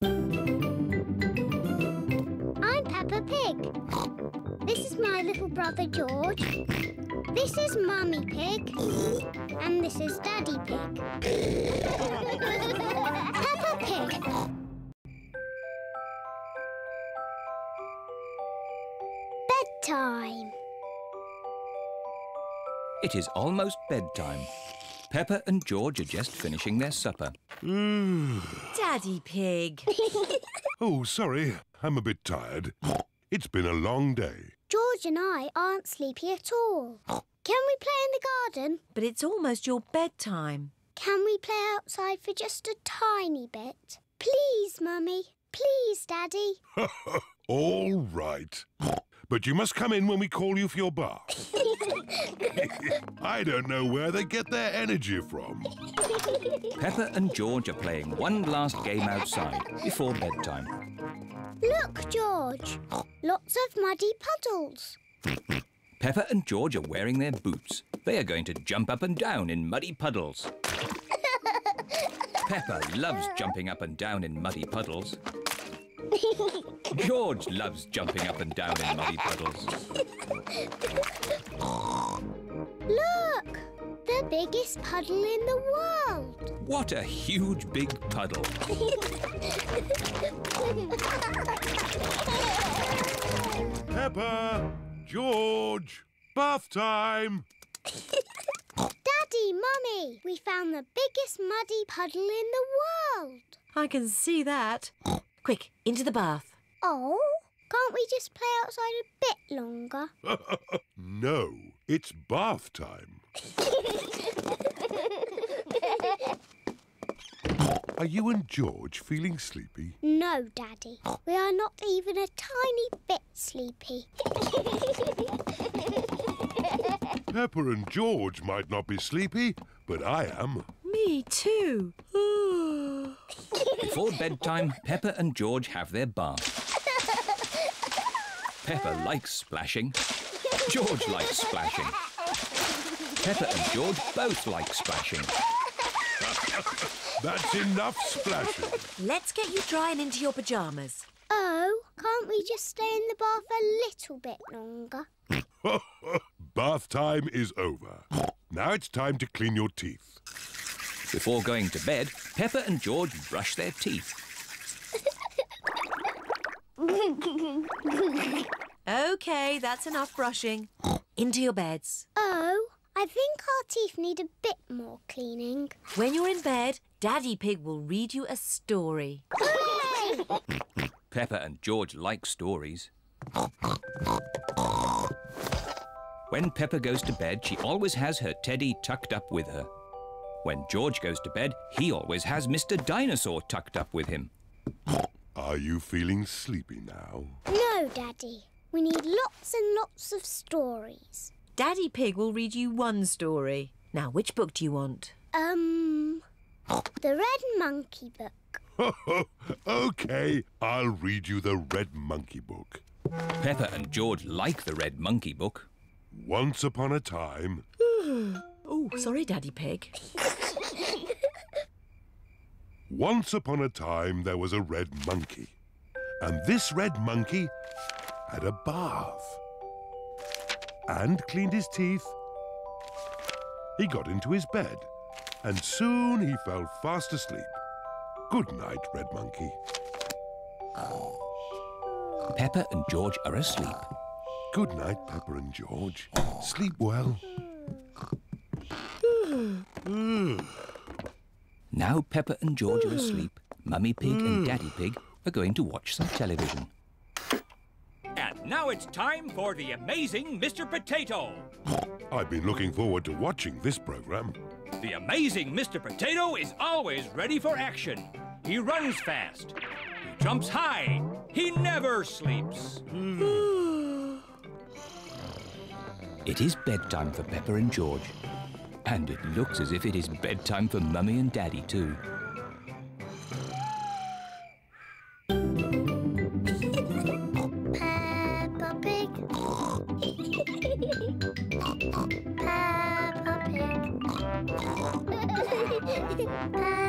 I'm Peppa Pig. This is my little brother George. This is Mummy Pig. And this is Daddy Pig. Peppa Pig. Bedtime. It is almost bedtime. Peppa and George are just finishing their supper. Daddy Pig. Oh, sorry. I'm a bit tired. It's been a long day. George and I aren't sleepy at all. Can we play in the garden? but it's almost your bedtime. Can we play outside for just a tiny bit? Please, Mummy. Please, Daddy. All right. But you must come in when we call you for your bath. I don't know where they get their energy from. Peppa and George are playing one last game outside before bedtime. Look, George. Lots of muddy puddles. Peppa and George are wearing their boots. They are going to jump up and down in muddy puddles. Peppa loves jumping up and down in muddy puddles. George loves jumping up and down in muddy puddles. Look! The biggest puddle in the world. What a huge big puddle. Peppa! George! Bath time! Daddy, Mummy, we found the biggest muddy puddle in the world. I can see that. Quick, into the bath. Oh, can't we just play outside a bit longer? No, it's bath time. Are you and George feeling sleepy? No, Daddy. We are not even a tiny bit sleepy. Peppa and George might not be sleepy, but I am. Me too. Before bedtime, Peppa and George have their bath. Peppa likes splashing. George likes splashing. Peppa and George both like splashing. That's enough splashing. Let's get you dry and into your pyjamas. Oh, can't we just stay in the bath a little bit longer? Bath time is over. Now it's time to clean your teeth. Before going to bed, Peppa and George brush their teeth. Okay, that's enough brushing. Into your beds. Oh, I think our teeth need a bit more cleaning. When you're in bed, Daddy Pig will read you a story. Hooray! Peppa and George like stories. When Peppa goes to bed, she always has her teddy tucked up with her. When George goes to bed, he always has Mr. Dinosaur tucked up with him. Are you feeling sleepy now? no, Daddy. We need lots and lots of stories. Daddy Pig will read you one story. Now, which book do you want? Um, the Red Monkey Book. okay, I'll read you the Red Monkey Book. Peppa and George like the Red Monkey book. Once upon a time, Oh, sorry, Daddy Pig. once upon a time there was a red monkey. And this red monkey had a bath and cleaned his teeth. He got into his bed and soon he fell fast asleep. Good night, Red Monkey. Peppa and George are asleep. Good night, Peppa and George. Sleep well. Hmm. Now Peppa and George are asleep. Mummy Pig and Daddy Pig are going to watch some television. And now it's time for the amazing Mr. Potato. I've been looking forward to watching this program. The amazing Mr. Potato is always ready for action. He runs fast. He jumps high. He never sleeps. It is bedtime for Peppa and George. And it looks as if it is bedtime for Mummy and Daddy too. Peppa Pig. Peppa Pig. Peppa